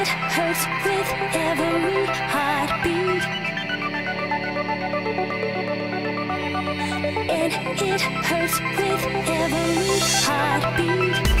It hurts with every heartbeat. And it hurts with every heartbeat.